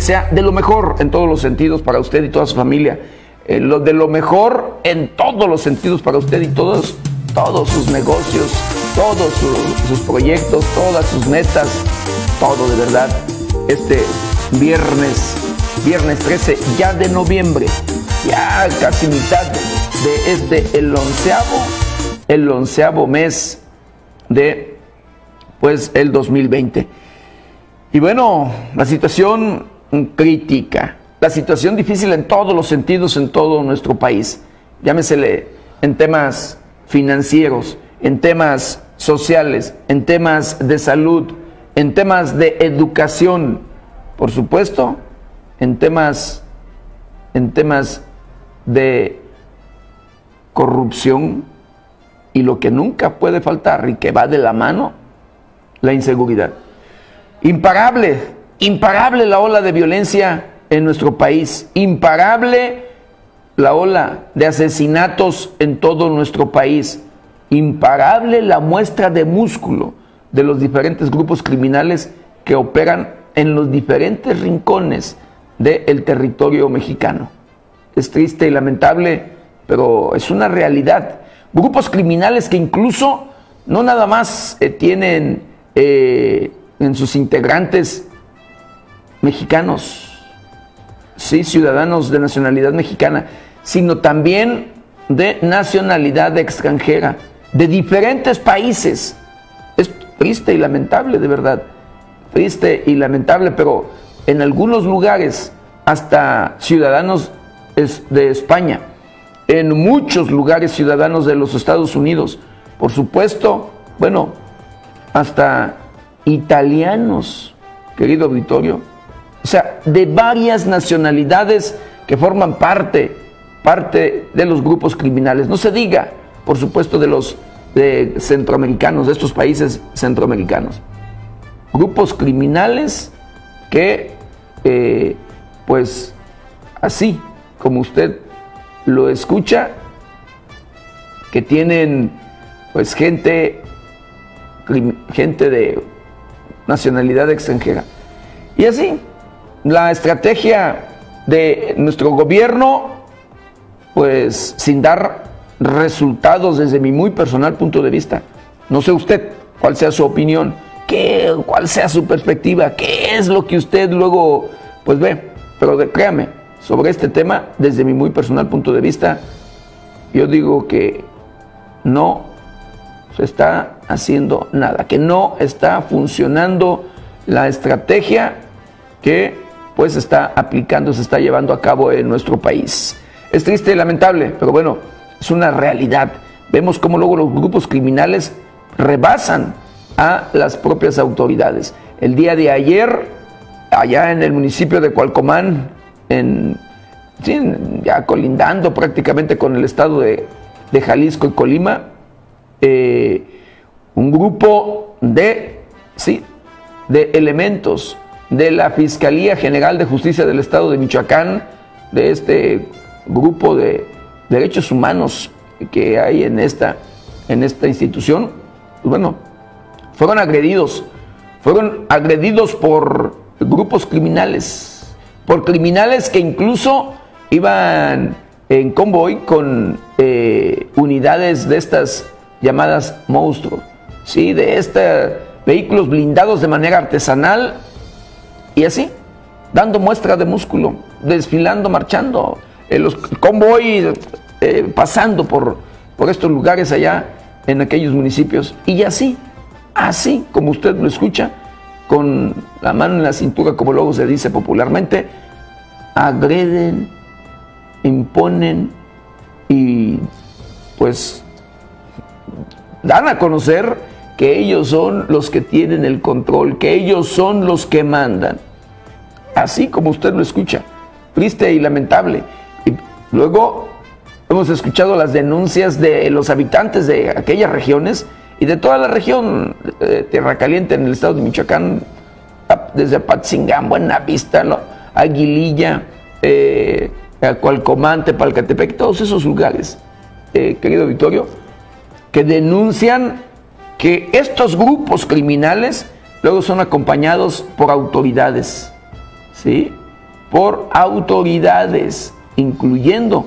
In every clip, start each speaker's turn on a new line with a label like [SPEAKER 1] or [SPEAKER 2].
[SPEAKER 1] sea de lo mejor en todos los sentidos para usted y toda su familia. Eh, lo de lo mejor en todos los sentidos para usted y todos, todos sus negocios, todos sus proyectos, todas sus metas, todo de verdad. Este viernes, viernes 13 ya de noviembre, ya casi mitad de este, el onceavo, el onceavo mes de, pues, el 2020. Y bueno, la situación crítica, la situación difícil en todos los sentidos en todo nuestro país. Llámesele en temas financieros, en temas sociales, en temas de salud, en temas de educación, por supuesto, en temas en temas de corrupción y lo que nunca puede faltar y que va de la mano, la inseguridad. Imparable, imparable la ola de violencia en nuestro país, imparable la ola de asesinatos en todo nuestro país, imparable la muestra de músculo de los diferentes grupos criminales que operan en los diferentes rincones del territorio mexicano. Es triste y lamentable, pero es una realidad. Grupos criminales que incluso no nada más eh, tienen eh, en sus integrantes mexicanos, sí, ciudadanos de nacionalidad mexicana, sino también de nacionalidad extranjera, de diferentes países. Es triste y lamentable, de verdad. Triste y lamentable, pero en algunos lugares hasta ciudadanos de España, en muchos lugares ciudadanos de los Estados Unidos, por supuesto, bueno, hasta italianos, querido auditorio, sea, de varias nacionalidades que forman parte, parte de los grupos criminales. No se diga, por supuesto, de los centroamericanos, de estos países centroamericanos. Grupos criminales que, eh, pues, así como usted lo escucha, que tienen, pues, gente, gente de nacionalidad extranjera. Y así, la estrategia de nuestro gobierno, pues sin dar resultados desde mi muy personal punto de vista. No sé usted cuál sea su opinión, qué, cuál sea su perspectiva, qué es lo que usted luego pues ve. Pero créame, sobre este tema, desde mi muy personal punto de vista, yo digo que no se está haciendo nada, que no está funcionando la estrategia que pues está aplicando, se está llevando a cabo en nuestro país. Es triste y lamentable, pero bueno, es una realidad. Vemos cómo luego los grupos criminales rebasan a las propias autoridades. El día de ayer, allá en el municipio de Cualcomán, en, ya colindando prácticamente con el estado de, Jalisco y Colima, eh, un grupo de, sí, de elementos de la Fiscalía General de Justicia del Estado de Michoacán, de este grupo de derechos humanos que hay en esta, en esta institución, pues bueno, fueron agredidos, fueron agredidos por grupos criminales, por criminales que incluso iban en convoy con eh, unidades de estas llamadas monstruos, ¿sí? de estos vehículos blindados de manera artesanal y así, dando muestra de músculo, desfilando, marchando, en los convoy eh, pasando por, por estos lugares allá en aquellos municipios. Y así, así como usted lo escucha, con la mano en la cintura, como luego se dice popularmente, agreden, imponen y pues dan a conocer que ellos son los que tienen el control, que ellos son los que mandan. Así como usted lo escucha, triste y lamentable. Y luego hemos escuchado las denuncias de los habitantes de aquellas regiones y de toda la región de Tierra Caliente en el estado de Michoacán, desde Apatzingán, Buenavista, ¿no? Aguililla, eh, Cualcomante, Palcatepec, todos esos lugares, eh, querido Victorio, que denuncian que estos grupos criminales luego son acompañados por autoridades ¿sí? por autoridades, incluyendo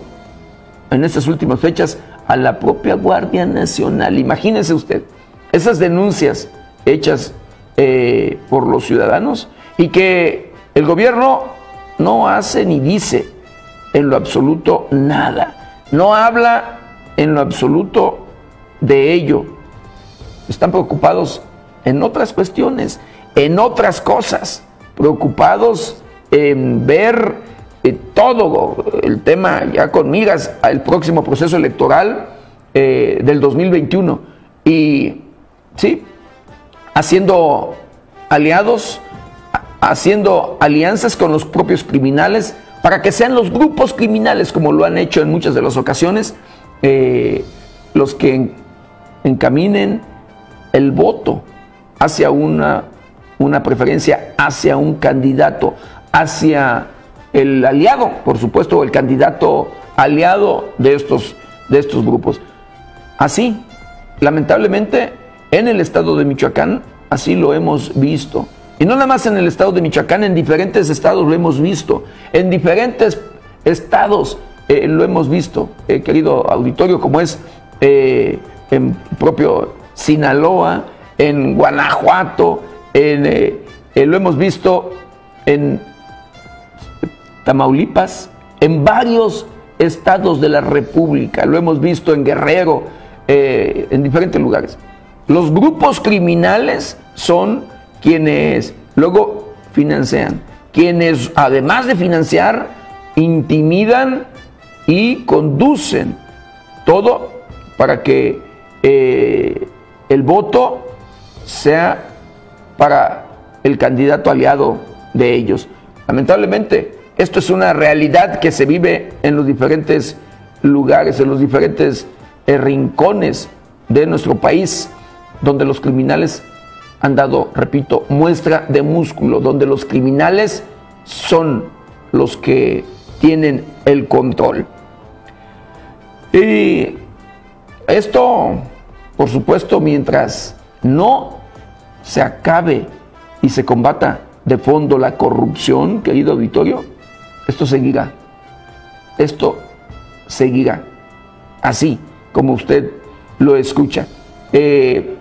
[SPEAKER 1] en estas últimas fechas a la propia Guardia Nacional. Imagínese usted, esas denuncias hechas eh, por los ciudadanos y que el gobierno no hace ni dice en lo absoluto nada, no habla en lo absoluto de ello. Están preocupados en otras cuestiones, en otras cosas, preocupados ver eh, todo el tema ya con miras al próximo proceso electoral eh, del 2021 y sí, haciendo aliados, haciendo alianzas con los propios criminales para que sean los grupos criminales, como lo han hecho en muchas de las ocasiones, eh, los que encaminen el voto hacia una, una preferencia, hacia un candidato, hacia el aliado, por supuesto, el candidato aliado de estos, de estos grupos. Así, lamentablemente, en el estado de Michoacán, así lo hemos visto. Y no nada más en el estado de Michoacán, en diferentes estados lo hemos visto. En diferentes estados eh, lo hemos visto, eh, querido auditorio, como es eh, en propio Sinaloa, en Guanajuato, en, lo hemos visto en Tamaulipas, en varios estados de la República, lo hemos visto en Guerrero, eh, en diferentes lugares. Los grupos criminales son quienes luego financian, quienes además de financiar, intimidan y conducen todo para que eh, el voto sea para el candidato aliado de ellos. Lamentablemente, esto es una realidad que se vive en los diferentes lugares, en los diferentes eh, rincones de nuestro país, donde los criminales han dado, repito, muestra de músculo, donde los criminales son los que tienen el control. Y esto, por supuesto, mientras no se acabe y se combata de fondo la corrupción, querido auditorio, esto seguirá. Esto seguirá. Así como usted lo escucha. Eh,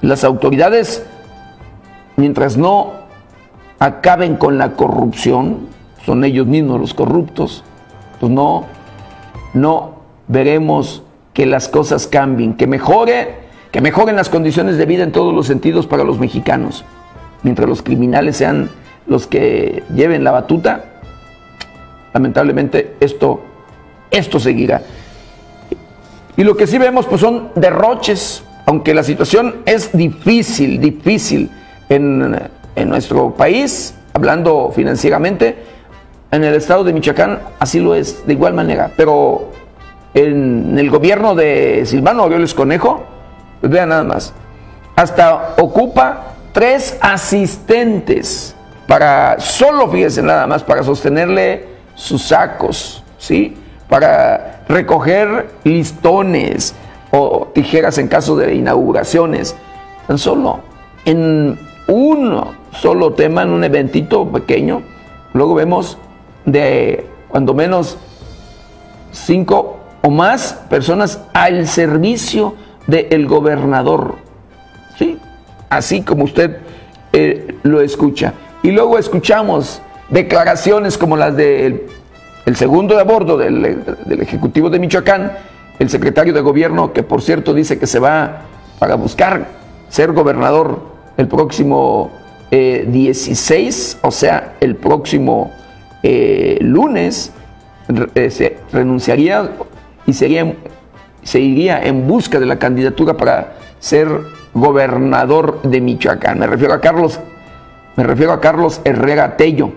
[SPEAKER 1] las autoridades, mientras no acaben con la corrupción, son ellos mismos los corruptos, pues no, no veremos que las cosas cambien, que mejore, que mejoren las condiciones de vida en todos los sentidos para los mexicanos. Mientras los criminales sean los que lleven la batuta, lamentablemente esto, esto seguirá. Y lo que sí vemos pues son derroches, aunque la situación es difícil, difícil en, en nuestro país, hablando financieramente, en el estado de Michoacán así lo es, de igual manera, pero en el gobierno de Silvano Aureoles Conejo, pues vean nada más, hasta ocupa tres asistentes para, solo fíjense nada más, para sostenerle sus sacos, ¿sí? Para recoger listones o tijeras en caso de inauguraciones. Tan solo en uno solo tema, en un eventito pequeño, luego vemos de cuando menos cinco o más personas al servicio del gobernador. ¿Sí? Así como usted eh, lo escucha. Y luego escuchamos declaraciones como las del el segundo de a bordo del, Ejecutivo de Michoacán, el secretario de Gobierno, que por cierto dice que se va para buscar ser gobernador el próximo 16, eh, o sea, el próximo eh, lunes, eh, se renunciaría y sería, se iría en busca de la candidatura para ser gobernador de Michoacán. Me refiero a Carlos, me refiero a Carlos Herrera Tello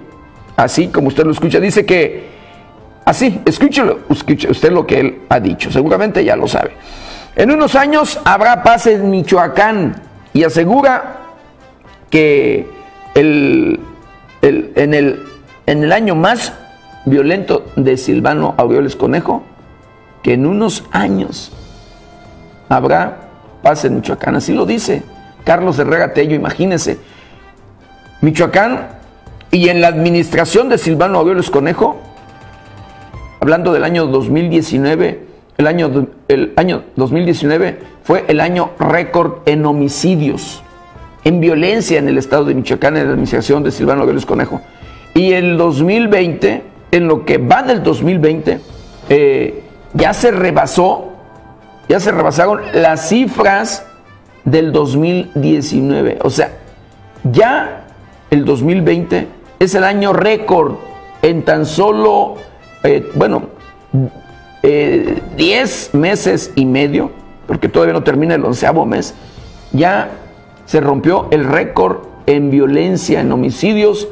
[SPEAKER 1] así como usted lo escucha. Dice que, así, escúchelo, escuche usted lo que él ha dicho, seguramente ya lo sabe. En unos años habrá paz en Michoacán y asegura que el, en, el, en el año más violento de Silvano Aureoles Conejo, que en unos años habrá paz en Michoacán. Así lo dice Carlos Herrera Tello, imagínese. Michoacán Y en la administración de Silvano Aureoles Conejo, hablando del año 2019, el año, el año 2019 fue el año récord en homicidios, en violencia en el estado de Michoacán, en la administración de Silvano Aureoles Conejo. Y el 2020, en lo que va del 2020, eh, ya se rebasó, ya se rebasaron las cifras del 2019. O sea, ya el 2020 es el año récord en tan solo, eh, bueno, 10 eh, meses y medio, porque todavía no termina el onceavo mes, ya se rompió el récord en violencia, en homicidios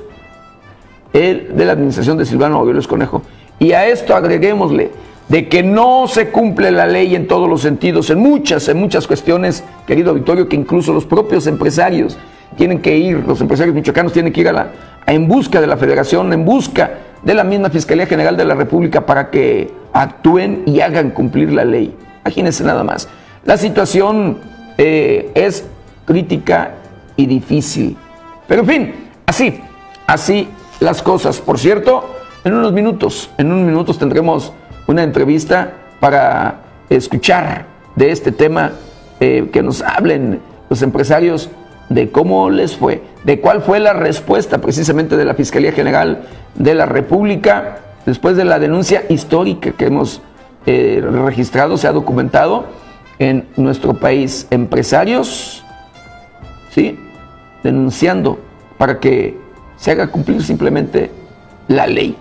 [SPEAKER 1] el, de la administración de Silvano Aureoles Conejo. Y a esto agreguémosle de que no se cumple la ley en todos los sentidos, en muchas, en muchas cuestiones, querido Victorio, que incluso los propios empresarios tienen que ir, los empresarios michoacanos tienen que ir a la, en busca de la federación, en busca de la misma Fiscalía General de la República para que actúen y hagan cumplir la ley. Imagínense nada más. La situación eh, es crítica y difícil. Pero en fin, así, así las cosas. Por cierto, en unos minutos, en unos minutos tendremos una entrevista para escuchar de este tema, eh, que nos hablen los empresarios de cómo les fue, de cuál fue la respuesta precisamente de la Fiscalía General de la República después de la denuncia histórica que hemos eh, registrado, se ha documentado en nuestro país. Empresarios, ¿sí? Denunciando para que se haga cumplir simplemente la ley.